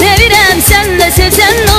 Sevirem sen de sevsen